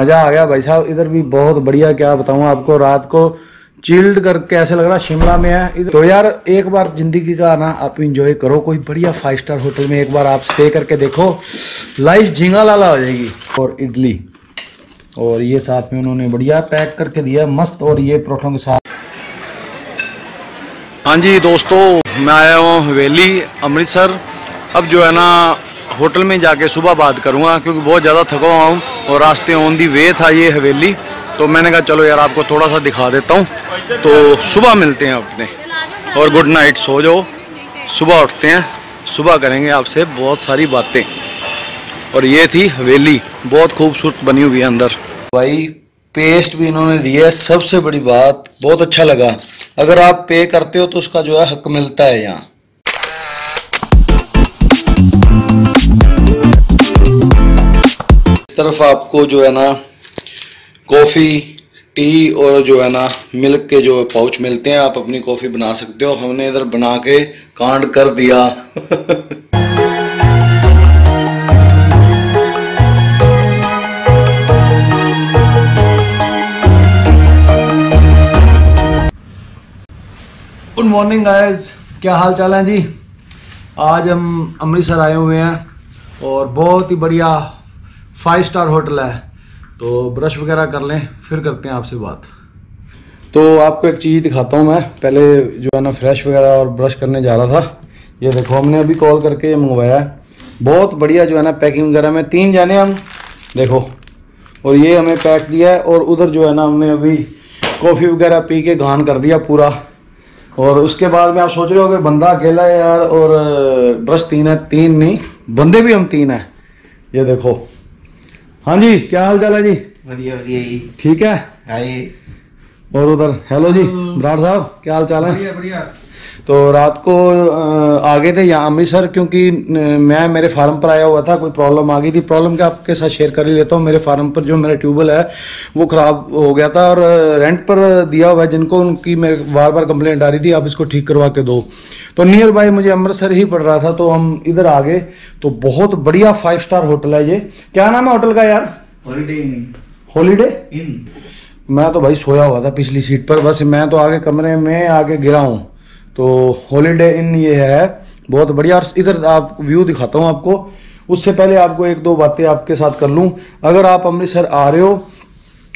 मज़ा आ गया भाई साहब। इधर भी बहुत बढ़िया क्या बताऊँ आपको। रात को चिल्ड करके ऐसे लग रहा शिमला में है। इधर तो यार, एक बार ज़िंदगी का आना आप इंजॉय करो। कोई बढ़िया फाइव स्टार होटल में एक बार आप स्टे करके देखो। लाइफ झींगा लाला हो जाएगी। और इडली। और ये साथ में उन्होंने बढ़िया पैक करके दिया। मस्त। और ये परोठों के साथ हाँ जी दोस्तों, मैं आया हूँ हवेली, अमृतसर। अब जो है ना होटल में जाके सुबह बात करूँगा, क्योंकि बहुत ज़्यादा थका हुआ हूँ और रास्ते ऑन दी वे था ये हवेली। तो मैंने कहा, चलो यार, आपको थोड़ा सा दिखा देता हूँ। तो सुबह मिलते हैं अपने। और गुड नाइट सो जाओ। सुबह उठते हैं, सुबह करेंगे आपसे बहुत सारी बातें। और ये थी हवेली, बहुत खूबसूरत बनी हुई है अंदर। भाई पेस्ट भी इन्होंने दिया है, सबसे बड़ी बात, बहुत अच्छा लगा। अगर आप पे करते हो तो उसका जो है हक मिलता है यहाँ। तरफ़ आपको जो है ना कॉफ़ी, टी और जो है ना मिल्क के जो पाउच मिलते हैं, आप अपनी कॉफ़ी बना सकते हो। हमने इधर बना के कांड कर दिया। गुड मॉर्निंग गाइस क्या हाल चाल है जी? आज हम अमृतसर आए हुए हैं और बहुत ही बढ़िया फाइव स्टार होटल है। तो ब्रश वगैरह कर लें, फिर करते हैं आपसे बात। तो आपको एक चीज़ दिखाता हूँ मैं। पहले जो है ना फ्रेश वगैरह और ब्रश करने जा रहा था, ये देखो, हमने अभी कॉल करके मंगवाया है। बहुत बढ़िया जो है ना पैकिंग वगैरह में तीन जाने हम, देखो। और ये हमें पैक दिया है, और उधर जो है ना, हमने अभी कॉफ़ी वगैरह पी के घान कर दिया पूरा। और उसके बाद में आप सोच रहे हो कि बंदा अकेला है यार, और ब्रश तीन है, तीन नहीं, बंदे भी हम तीन हैं। ये देखो हाँ जी क्या हाल चाल है जी ਵਧੀਆ ਵਧੀਆ ਜੀ ठीक है ਹਾਏ और उधर हेलो जी बराड़ साहब क्या हाल चाल है ਵਧੀਆ ਵਧੀਆ तो रात को आ गए थे यहाँ अमृतसर क्योंकि मैं मेरे फार्म पर आया हुआ था कोई प्रॉब्लम आ गई थी। प्रॉब्लम क्या आपके साथ शेयर कर ही लेता हूँ। मेरे फार्म पर जो मेरा ट्यूबवेल है वो ख़राब हो गया था और रेंट पर दिया हुआ है जिनको उनकी मेरे बार बार कंप्लेंट आ रही थी आप इसको ठीक करवा के दो। तो नियर बाई मुझे अमृतसर ही पड़ रहा था तो हम इधर आ गए। तो बहुत बढ़िया फाइव स्टार होटल है ये। क्या नाम है होटल का यार? हॉलीडे इन हॉलीडे इन मैं तो भाई सोया हुआ था पिछली सीट पर बस मैं तो आगे कमरे में आके गिरा हूँ। तो हॉलीडे इन ये है, बहुत बढ़िया। और इधर आप व्यू दिखाता हूँ आपको। उससे पहले आपको एक दो बातें आपके साथ कर लूँ। अगर आप अमृतसर आ रहे हो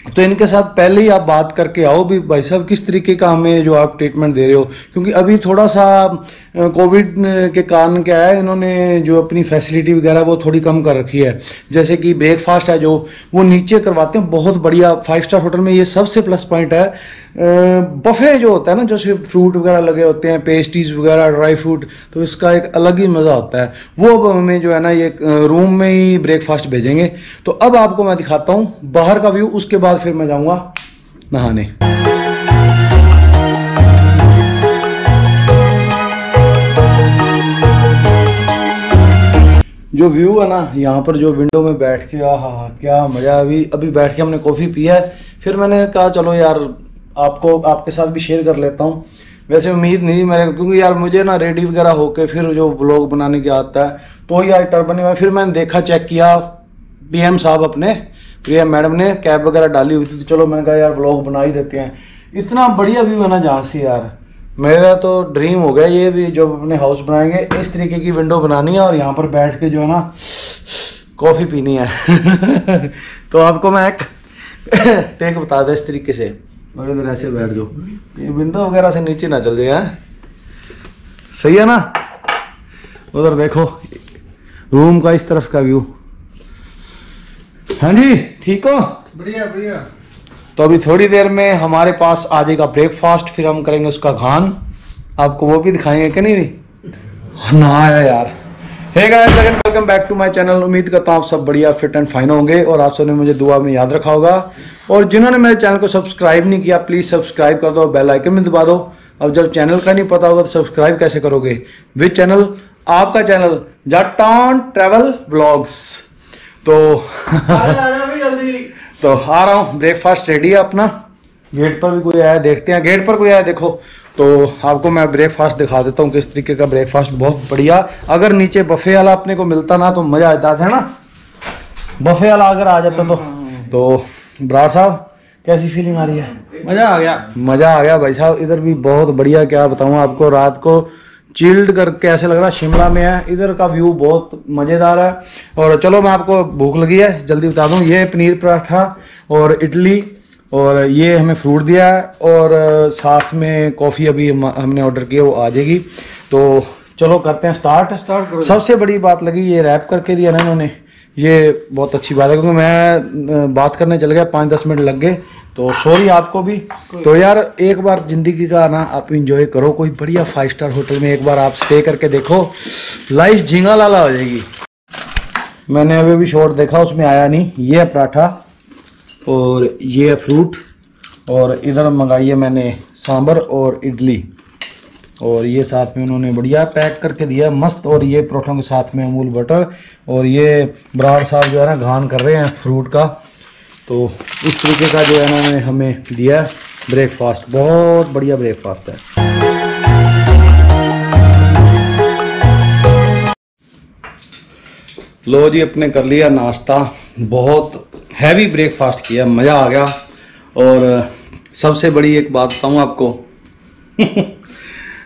तो इनके साथ पहले ही आप बात करके आओ भी। भाई साहब, किस तरीके का हमें जो आप ट्रीटमेंट दे रहे हो? क्योंकि अभी थोड़ा सा कोविड के कारण क्या है, इन्होंने जो अपनी फैसिलिटी वगैरह, वो थोड़ी कम कर रखी है। जैसे कि ब्रेकफास्ट है जो, वो नीचे करवाते हैं। बहुत बढ़िया फाइव स्टार होटल में ये सबसे प्लस पॉइंट है। बफे जो होता है ना जैसे फ्रूट वगैरह लगे होते हैं पेस्ट्रीज वगैरह ड्राई फ्रूट तो इसका एक अलग ही मज़ा होता है। वो अब हमें जो है ना, ये रूम में ही ब्रेकफास्ट भेजेंगे। तो अब आपको मैं दिखाता हूँ, बाहर का व्यू उसके बाद फिर मैं जाऊँगा नहाने। जो व्यू है ना, यहाँ पर जो विंडो में बैठ के आ हा क्या मज़ा अभी। अभी बैठ के हमने कॉफ़ी पिया है। फिर मैंने कहा, चलो यार आपको, आपके साथ भी शेयर कर लेता हूँ। वैसे उम्मीद नहीं मेरे क्योंकि यार मुझे ना रेडी वगैरह होके फिर जो व्लॉग बनाने की आता है तो आज टर्बन में फिर मैंने देखा चेक किया पीएम साहब अपने प्रिया मैडम ने कैब वगैरह डाली हुई थी तो चलो मैंने कहा यार व्लॉग बना ही देते हैं। इतना बढ़िया व्यू है ना जहाँ से यार। मेरा तो ड्रीम हो गया ये भी, जब अपने हाउस बनाएँगे, इस तरीके की विंडो बनानी है और यहाँ पर बैठ के जो है ना कॉफ़ी पीनी है। तो आपको मैं एक टेक बता दें इस तरीके से। और इधर ऐसे बैठ जाओ। ये विंडो वगैरह से नीचे ना चल जाए सही है ना? उधर देखो रूम का इस तरफ़ का व्यू हाँ जी ठीक हो? बढ़िया बढ़िया। तो अभी थोड़ी देर में हमारे पास आ जाएगा ब्रेकफास्ट फिर हम करेंगे उसका खान आपको वो भी दिखाएँगे कि नहीं? भी ना आया यार। Welcome back to my channel उम्मीद करता हूँ आप सब बढ़िया फिट एंड फाइन होंगे और आप सबने मुझे दुआ में याद रखा होगा। और जिन्होंने मेरे चैनल को सब्सक्राइब नहीं किया प्लीज़ सब्सक्राइब कर दो बेल आइकन में दबा दो। अब जब चैनल का नहीं पता होगा तो सब्सक्राइब कैसे करोगे? विद चैनल आपका चैनल जाटॉन ट्रैवल ब्लॉग्स तो भी तो आ रहा हूँ ब्रेकफास्ट रेडी है अपना। गेट पर भी कोई आया, देखते हैं। गेट पर कोई आया, देखो। तो आपको मैं ब्रेकफास्ट दिखा देता हूँ किस तरीके का ब्रेकफास्ट बहुत बढ़िया। अगर नीचे बफे वाला अपने को मिलता ना तो मज़ा आता था ना? बफे वाला अगर आ जाता तो। तो बराड़ साहब कैसी फीलिंग आ रही है? मज़ा आ गया। मज़ा आ गया भाई साहब इधर भी बहुत बढ़िया क्या बताऊँ आपको रात को चिल्ड करके ऐसे लग रहा है शिमला में है। इधर का व्यू बहुत मज़ेदार है। और चलो मैं आपको भूख लगी है जल्दी बता दूँ ये पनीर पराठा और इडली और ये हमें फ्रूट दिया है और साथ में कॉफ़ी अभी हम- हमने ऑर्डर किया वो आ जाएगी। तो चलो करते हैं स्टार्ट। स्टार्ट करो। सबसे बड़ी बात लगी ये रैप करके दिया ना इन्होंने। ये बहुत अच्छी बात है क्योंकि मैं बात करने चल गया पाँच दस मिनट लग गए। तो सॉरी आपको भी। तो यार एक बार ज़िंदगी का ना आप इंजॉय करो कोई बढ़िया फाइव स्टार होटल में एक बार आप स्टे करके देखो लाइफ झींगा लाला हो जाएगी। मैंने अभी भी शॉर्ट देखा उसमें आया नहीं। ये पराठा। और ये है फ्रूट और इधर मंगाई है मैंने सांभर और इडली। और ये साथ में उन्होंने बढ़िया पैक करके दिया, मस्त। और ये परोठों के साथ में अमूल बटर और ये बराड़ साहब जो है ना, घान कर रहे हैं फ्रूट का। तो इस तरीके का जो है ना, उन्होंने हमें दिया ब्रेकफास्ट बहुत बढ़िया ब्रेकफास्ट है। लो जी, अपने कर लिया नाश्ता। बहुत हैवी ब्रेकफास्ट किया, मज़ा आ गया। और सबसे बड़ी एक बात बताऊँ आपको,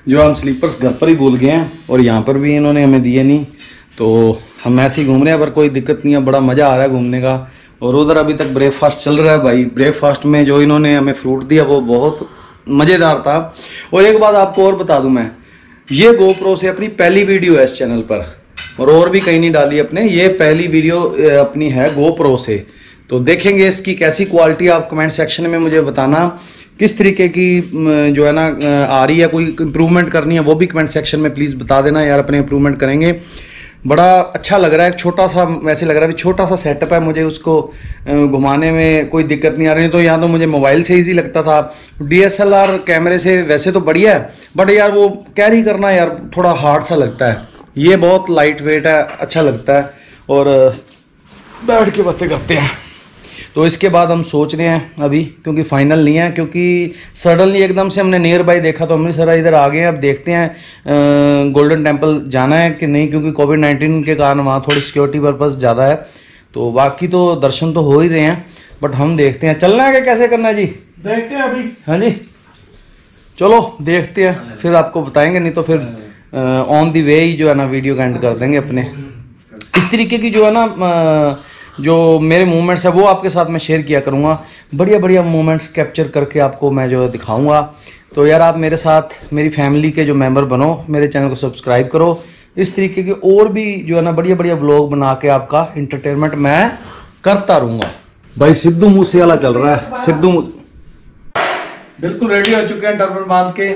जो हम स्लीपर्स घर पर ही भूल गए हैं और यहाँ पर भी इन्होंने हमें दिए नहीं तो हम ऐसे ही घूम रहे हैं पर कोई दिक्कत नहीं है, बड़ा मज़ा आ रहा है घूमने का। और उधर अभी तक ब्रेकफास्ट चल रहा है भाई, ब्रेकफास्ट में जो इन्होंने हमें फ्रूट दिया, वो बहुत मज़ेदार था। और एक बात आपको और बता दूँ मैं, ये गोप्रो से अपनी पहली वीडियो है इस चैनल पर, और और भी कहीं नहीं डाली अपने, ये पहली वीडियो अपनी है गोप्रो से। तो देखेंगे इसकी कैसी क्वालिटी आप कमेंट सेक्शन में मुझे बताना किस तरीके की जो है ना आ रही है, कोई इम्प्रूवमेंट करनी है, वो भी कमेंट सेक्शन में प्लीज़ बता देना यार, अपने इम्प्रूवमेंट करेंगे। बड़ा अच्छा लग रहा है, एक छोटा सा, वैसे लग रहा है छोटा सा सेटअप है मुझे उसको घुमाने में कोई दिक्कत नहीं आ रही तो यहाँ तो मुझे मोबाइल से इजी लगता था। डीएसएलआर कैमरे से वैसे तो बढ़िया है बट यार वो कैरी करना यार थोड़ा हार्ड सा लगता है। ये बहुत लाइट वेट है अच्छा लगता है। और बैठ के बातें करते हैं। तो इसके बाद हम सोच रहे हैं अभी क्योंकि फाइनल नहीं है क्योंकि सडनली एकदम से हमने नियर बाई देखा तो अमृतसर इधर आ गए हैं अब देखते हैं गोल्डन टेंपल जाना है कि नहीं क्योंकि कोविड नाइन्टीन के कारण वहाँ थोड़ी सिक्योरिटी पर्पज ज़्यादा है। तो बाकी तो दर्शन तो हो ही रहे हैं बट हम देखते हैं। चलना है कि कैसे करना है जी? देखते हैं अभी। हाँ जी। चलो देखते हैं फिर आपको बताएँगे नहीं तो फिर ऑन दी वे ही जो है ना वीडियो का एंड कर देंगे अपने। इस तरीके की जो है ना जो मेरे मूवमेंट्स है वो आपके साथ मैं शेयर किया करूँगा। बढ़िया बढ़िया मूवमेंट्स कैप्चर करके आपको मैं जो है दिखाऊँगा। तो यार आप मेरे साथ मेरी फैमिली के जो मेंबर बनो मेरे चैनल को सब्सक्राइब करो। इस तरीके के और भी जो है ना बढ़िया बढ़िया ब्लॉग बना के आपका इंटरटेनमेंट मैं करता रहूँगा। भाई सिद्धू मूसे वाला चल रहा है। सिद्धू मूसे बिल्कुल रेडी हो चुके हैं टर्बन बाँध के।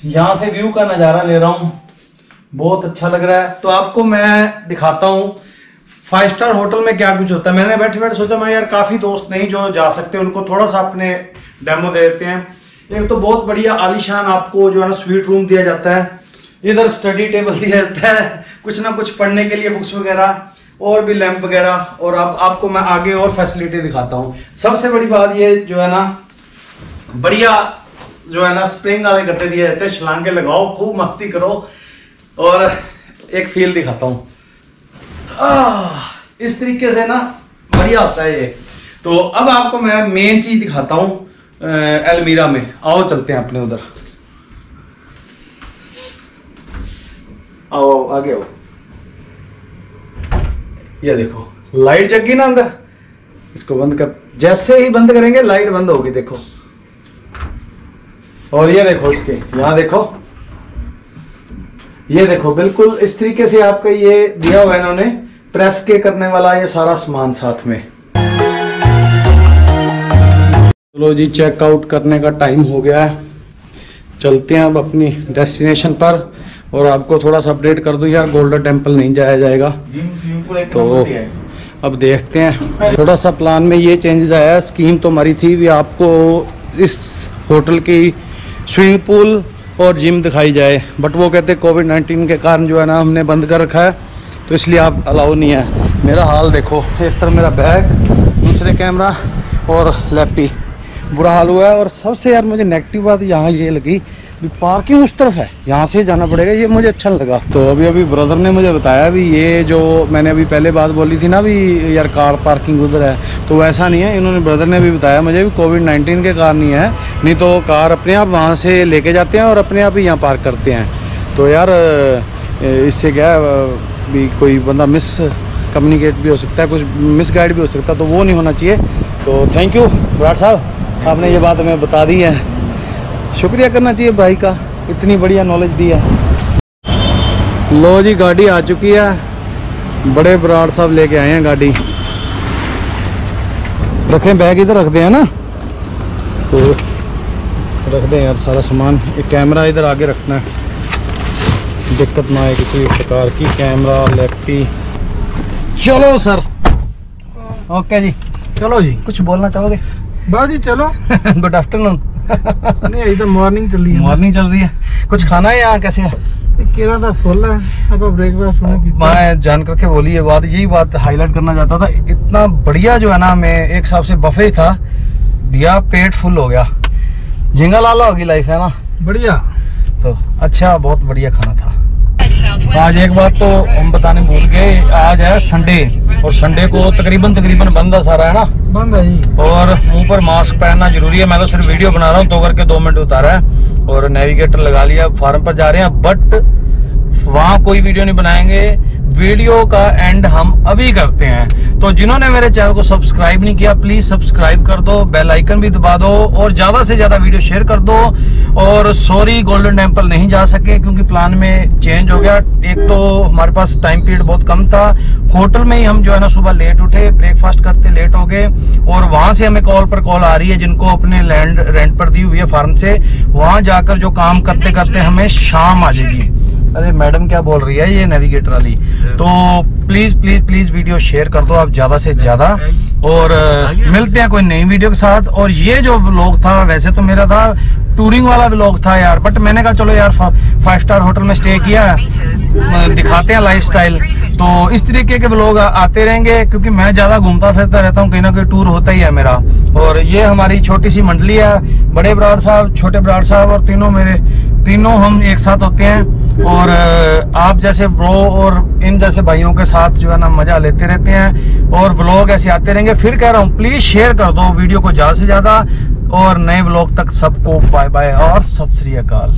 यहाँ से व्यू का नज़ारा ले रहा हूँ। बहुत अच्छा लग रहा है। तो आपको मैं दिखाता हूँ फाइव स्टार होटल में क्या कुछ होता है? मैंने बैठे बैठे सोचा, मैं यार काफ़ी दोस्त नहीं जो जा सकते, उनको थोड़ा सा अपने डेमो दे देते हैं। एक तो बहुत बढ़िया आलीशान आपको जो है ना स्वीट रूम दिया जाता है। इधर स्टडी टेबल दिया जाता है, कुछ ना कुछ पढ़ने के लिए बुक्स वगैरह, और भी लैंप वगैरह, और अब आपको मैं आगे और फैसिलिटी दिखाता हूँ। सबसे बड़ी बात ये जो है ना, बढ़िया जो है ना स्प्रिंग वाले गद्दे दिए जाते हैं। छलांगे लगाओ, खूब मस्ती करो, और एक फील दिखाता हूँ। इस तरीके से ना बढ़िया होता है ये। तो अब आपको मैं मेन चीज़ दिखाता हूँ अ, एलमीरा में। आओ चलते हैं अपने उधर। आओ आओ आगे आओ। ये देखो लाइट जग गई ना अंदर। इसको बंद कर जैसे ही बंद करेंगे लाइट बंद होगी देखो। और ये देखो इसके यहाँ देखो। ये देखो बिल्कुल इस तरीके से आपका ये दिया हुआ है इन्होंने। प्रेस के करने वाला ये सारा सामान साथ में। चलो जी चेकआउट करने का टाइम हो गया है। चलते हैं अब अपनी डेस्टिनेशन पर। और आपको थोड़ा सा अपडेट कर दूँ यार गोल्डन टेंपल नहीं जाया जाएगा। तो अब देखते हैं। थोड़ा सा प्लान में ये चेंजेस आया स्कीम तो हमारी थी भी आपको इस होटल की स्विमिंग पूल और जिम दिखाई जाए। बट वो कहते कोविड नाइन्टीन के कारण जो है ना, हमने बंद कर रखा है। तो इसलिए आप अलाउ नहीं है। मेरा हाल देखो। एक तरफ़ मेरा बैग, दूसरे कैमरा और लैपी। बुरा हाल हुआ है और सबसे यार मुझे नेगेटिव बात यहाँ ये लगी भी पार्किंग उस तरफ़ है। यहाँ से जाना पड़ेगा, ये मुझे अच्छा लगा। तो अभी अभी ब्रदर ने मुझे बताया भी, ये जो मैंने अभी पहले बात बोली थी ना भी, यार कार पार्किंग उधर है तो वैसा नहीं है। इन्होंने ब्रदर ने भी बताया मुझे भी कोविड नाइन्टीन के कारण नहीं है। नहीं तो कार अपने आप वहाँ से लेके जाते हैं और अपने आप ही यहाँ पार्क करते हैं। तो यार इससे क्या है भी कोई बंदा मिस कम्युनिकेट भी हो सकता है, कुछ मिस गाइड भी हो सकता है तो वो नहीं होना चाहिए। तो थैंक यू विराट साहब, आपने ये बात हमें बता दी है। शुक्रिया करना चाहिए भाई का, इतनी बढ़िया नॉलेज दी है। लो जी, गाड़ी आ चुकी है। बड़े बराड़ साहब लेके आए हैं गाड़ी। रखें, बैग इधर रखते हैं ना? तो रख दें यार, सारा सामान। एक कैमरा इधर आगे रखना है। दिक्कत ना आए किसी प्रकार की। कैमरा लैपटी चलो सर। ओके जी। चलो जी। कुछ बोलना चाहोगे? बस जी चलो। Good afternoon. नहीं अभी तो मॉर्निंग चली है मॉर्निंग चल रही है। कुछ खाना है यहाँ? कैसे है? केरा था फुल है। अब ब्रेकफास्ट में मैं जान करके बोली ये बात यही बात हाईलाइट करना चाहता था। इतना बढ़िया जो है ना मैं एक हिसाब से बफे था दिया पेट फुल हो गया। झिंगा लाला होगी लाइफ है ना? बढ़िया। तो अच्छा बहुत बढ़िया खाना था। आज एक बात तो हम बताने भूल गए आज है संडे और संडे को तकरीबन तकरीबन बंद है सारा है ना? बंद है और मुँह पर मास्क पहनना ज़रूरी है मैं तो सिर्फ़ वीडियो बना रहा हूँ दो करके दो मिनट उतारा है। और नेविगेटर लगा लिया फार्म पर जा रहे हैं बट वहाँ कोई वीडियो नहीं बनाएँगे। वीडियो का एंड हम अभी करते हैं। तो जिन्होंने मेरे चैनल को सब्सक्राइब नहीं किया, प्लीज़ सब्सक्राइब कर दो, बेल आइकन भी दबा दो और ज़्यादा से ज़्यादा वीडियो शेयर कर दो। और सॉरी गोल्डन टेंपल नहीं जा सके क्योंकि प्लान में चेंज हो गया। एक तो हमारे पास टाइम पीरियड बहुत कम था। होटल में ही हम जो है ना सुबह लेट उठे ब्रेकफास्ट करते लेट हो गए। और वहाँ से हमें कॉल पर कॉल आ रही है, जिनको अपने लैंड रेंट पर दी हुई है फार्म से। वहाँ जाकर जो काम करते करते हमें शाम आ जाएगी। अरे मैडम क्या बोल रही है ये नेविगेटर वाली? तो please please please video share कर दो आप ज़्यादा से ज़्यादा। और मिलते हैं कोई नई वीडियो के साथ। और ये जो व्लॉग था वैसे तो मेरा था टूरिंग वाला व्लॉग था यार बट मैंने कहा चलो यार फाइव स्टार होटल में स्टे किया। दिखाते हैं लाइफस्टाइल तो इस तरीके के व्लॉग आते रहेंगे क्योंकि मैं ज़्यादा घूमता फिरता रहता हूँ कहीं ना कहीं टूर होता ही है मेरा। और ये हमारी छोटी सी मंडली है बड़े बराड़ साहब छोटे बराड़ साहब और तीनों मेरे तीनों हम एक साथ होते हैं और आप जैसे ब्रो और इन जैसे भाइयों के साथ जो है ना मज़ा लेते रहते हैं और व्लॉग ऐसे आते रहेंगे। फिर कह रहा हूँ प्लीज़ शेयर कर दो वीडियो को ज़्यादा से ज़्यादा और नए व्लॉग तक सबको बाय बाय और सत श्री अकाल।